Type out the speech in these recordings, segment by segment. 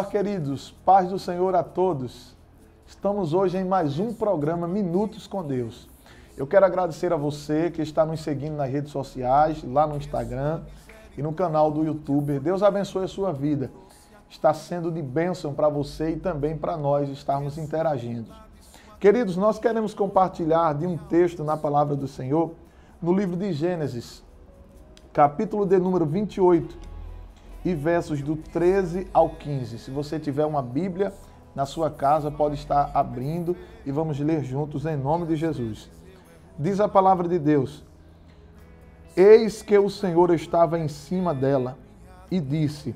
Olá, queridos, paz do Senhor a todos. Estamos hoje em mais um programa Minutos com Deus. Eu quero agradecer a você que está nos seguindo nas redes sociais, lá no Instagram e no canal do YouTube. Deus abençoe a sua vida. Está sendo de bênção para você e também para nós estarmos interagindo. Queridos, nós queremos compartilhar de um texto na palavra do Senhor no livro de Gênesis, capítulo de número 28 e versos do 13 ao 15. Se você tiver uma Bíblia na sua casa, pode estar abrindo e vamos ler juntos em nome de Jesus. Diz a palavra de Deus: Eis que o Senhor estava em cima dela e disse: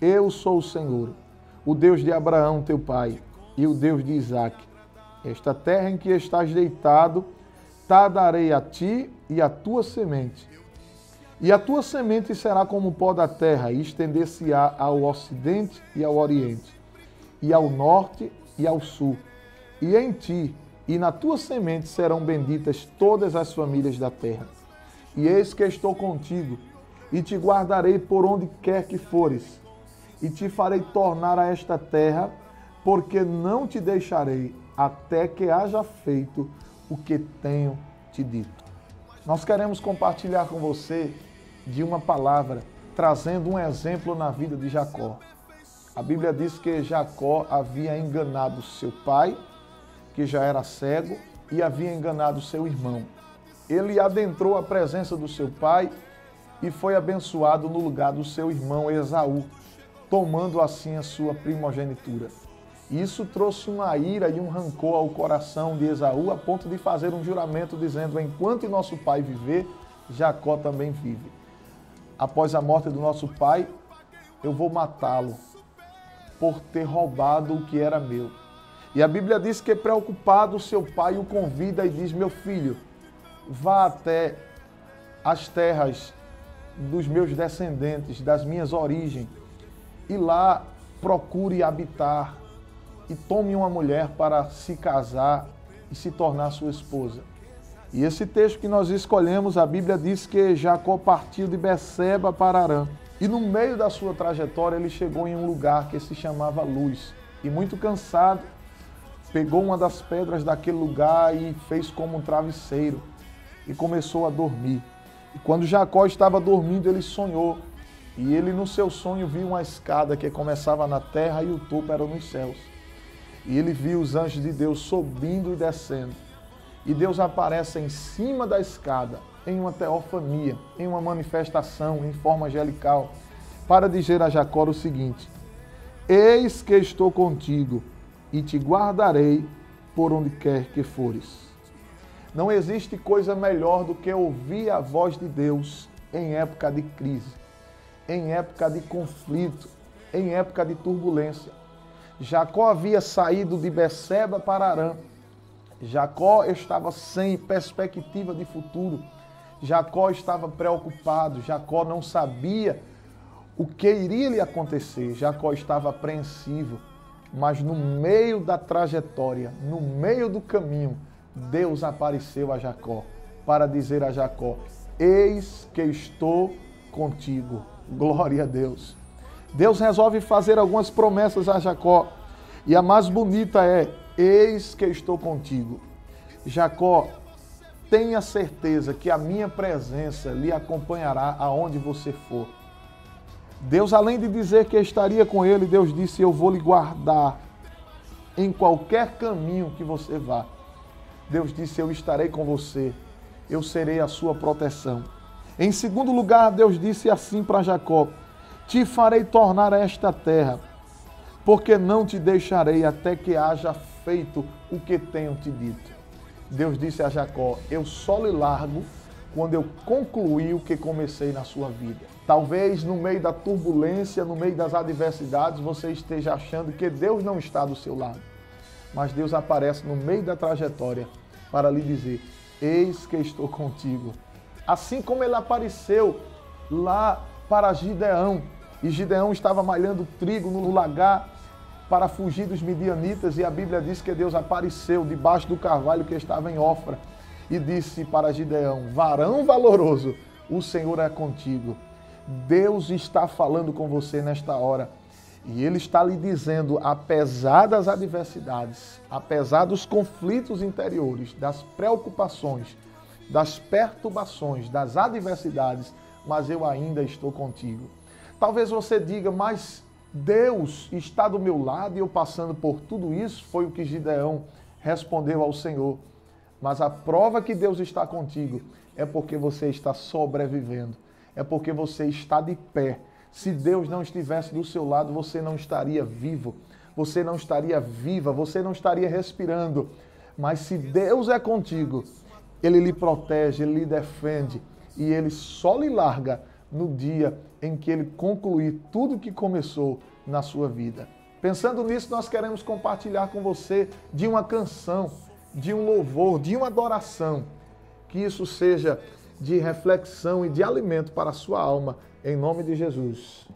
Eu sou o Senhor, o Deus de Abraão, teu pai, e o Deus de Isaque. Esta terra em que estás deitado, tá darei a ti e a tua semente e a tua semente será como o pó da terra, e estender-se-á ao ocidente e ao oriente, e ao norte e ao sul. E em ti e na tua semente serão benditas todas as famílias da terra. E eis que estou contigo, e te guardarei por onde quer que fores, e te farei tornar a esta terra, porque não te deixarei até que haja feito o que tenho te dito. Nós queremos compartilhar com você de uma palavra, trazendo um exemplo na vida de Jacó. A Bíblia diz que Jacó havia enganado seu pai, que já era cego, e havia enganado seu irmão. Ele adentrou a presença do seu pai e foi abençoado no lugar do seu irmão Esaú, tomando assim a sua primogenitura. Isso trouxe uma ira e um rancor ao coração de Esaú, a ponto de fazer um juramento dizendo: Enquanto nosso pai viver, Jacó também vive após a morte do nosso pai, eu vou matá-lo por ter roubado o que era meu. E a Bíblia diz que, preocupado, seu pai o convida e diz: Meu filho, vá até as terras dos meus descendentes, das minhas origens, e lá procure habitar e tome uma mulher para se casar e se tornar sua esposa. E esse texto que nós escolhemos, a Bíblia diz que Jacó partiu de Beceba para Arã. E no meio da sua trajetória ele chegou em um lugar que se chamava Luz. E muito cansado, pegou uma das pedras daquele lugar e fez como um travesseiro e começou a dormir. E quando Jacó estava dormindo, ele sonhou. E ele no seu sonho viu uma escada que começava na terra e o topo era nos céus. E ele viu os anjos de Deus subindo e descendo e Deus aparece em cima da escada, em uma teofania, em uma manifestação em forma angelical, para dizer a Jacó o seguinte: Eis que estou contigo e te guardarei por onde quer que fores. Não existe coisa melhor do que ouvir a voz de Deus em época de crise, em época de conflito, em época de turbulência. Jacó havia saído de Beceba para Arã Jacó estava sem perspectiva de futuro. Jacó estava preocupado. Jacó não sabia o que iria lhe acontecer. Jacó estava apreensivo. Mas no meio da trajetória, no meio do caminho, Deus apareceu a Jacó para dizer a Jacó: Eis que estou contigo. Glória a Deus. Deus resolve fazer algumas promessas a Jacó. E a mais bonita é: Eis que estou contigo. Jacó, tenha certeza que a minha presença lhe acompanhará aonde você for. Deus, além de dizer que estaria com ele, Deus disse: Eu vou lhe guardar em qualquer caminho que você vá. Deus disse: Eu estarei com você, eu serei a sua proteção. Em segundo lugar, Deus disse assim para Jacó: Te farei tornar esta terra, porque não te deixarei até que haja feito o que tenho te dito. Deus disse a Jacó: Eu só lhe largo quando eu concluir o que comecei na sua vida. Talvez no meio da turbulência, no meio das adversidades, você esteja achando que Deus não está do seu lado. Mas Deus aparece no meio da trajetória para lhe dizer: Eis que estou contigo. Assim como ele apareceu lá para Gideão, e Gideão estava malhando trigo no lagar para fugir dos midianitas e a Bíblia diz que Deus apareceu debaixo do carvalho que estava em Ofra e disse para Gideão: Varão valoroso, o Senhor é contigo. Deus está falando com você nesta hora. E ele está lhe dizendo, apesar das adversidades, apesar dos conflitos interiores, das preocupações, das perturbações, das adversidades, mas eu ainda estou contigo. Talvez você diga, mas Deus está do meu lado e eu passando por tudo isso, foi o que Gideão respondeu ao Senhor. Mas a prova que Deus está contigo é porque você está sobrevivendo, é porque você está de pé. Se Deus não estivesse do seu lado, você não estaria vivo, você não estaria viva, você não estaria respirando. Mas se Deus é contigo, Ele lhe protege, Ele lhe defende e Ele só lhe larga no dia em que Ele concluir tudo que começou na sua vida. Pensando nisso, nós queremos compartilhar com você de uma canção, de um louvor, de uma adoração. Que isso seja de reflexão e de alimento para a sua alma, em nome de Jesus.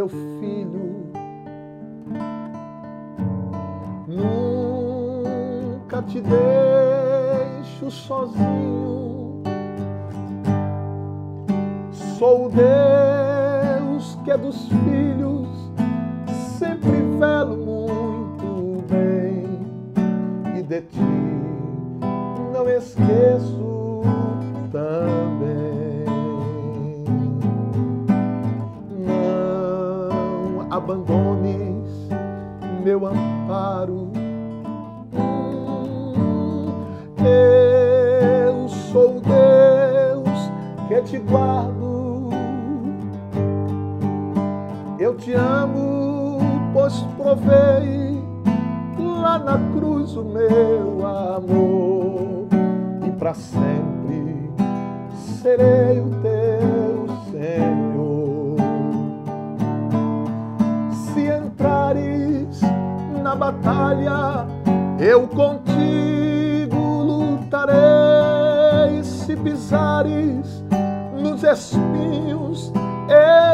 Meu filho. Nunca te deixo sozinho. Sou o Deus que é dos filhos, sempre velo muito bem e de ti não esqueço também. Abandones meu amparo. Eu sou Deus que te guardo. Eu te amo, pois provei lá na cruz o meu amor e para sempre serei o teu Senhor. Na batalha, eu contigo lutarei. Se pisares nos espinhos,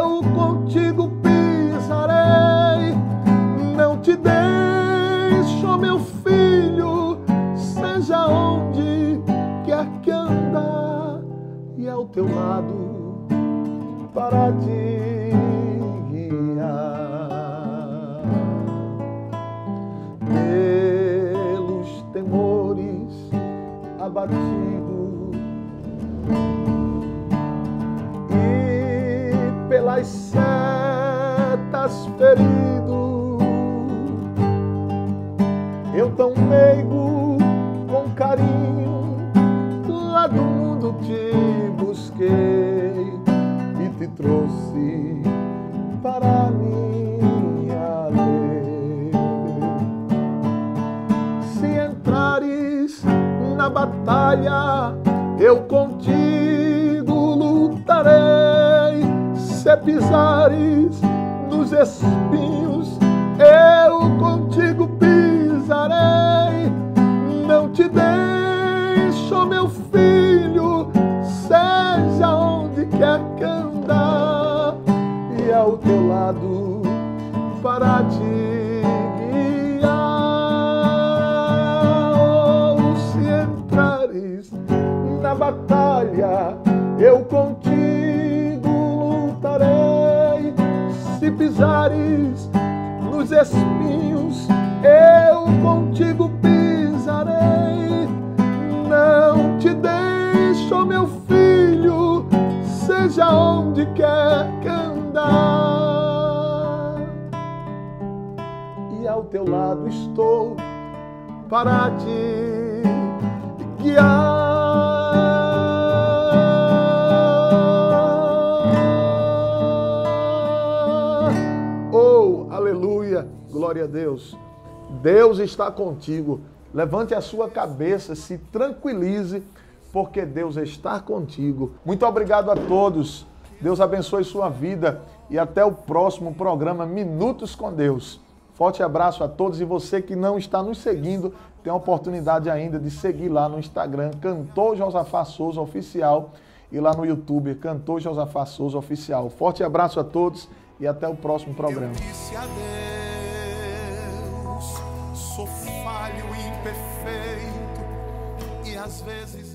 eu contigo pisarei. Não te deixo, meu filho, seja onde quer que andar, e ao teu lado para te abatido e pelas setas ferido, eu tão meigo com carinho lá do mundo te busquei e te trouxe para minha batalha, eu contigo lutarei. Se pisares nos espinhos, eu contigo pisarei. Não te deixo, meu filho, seja onde quer que andar, e ao teu lado para te entrares na batalha, eu contigo lutarei. Se pisares nos espinhos, eu contigo pisarei. Não te deixo, meu filho, seja onde quer que andar. E ao teu lado estou para te guiar. Aleluia, glória a Deus. Deus está contigo. Levante a sua cabeça, se tranquilize, porque Deus está contigo. Muito obrigado a todos. Deus abençoe sua vida e até o próximo programa Minutos com Deus. Forte abraço a todos e você que não está nos seguindo, tem a oportunidade ainda de seguir lá no Instagram, Cantor Josafá Souza Oficial, e lá no YouTube, Cantor Josafá Souza Oficial. Forte abraço a todos e até o próximo programa. Eu disse adeus, sou perfeito e às vezes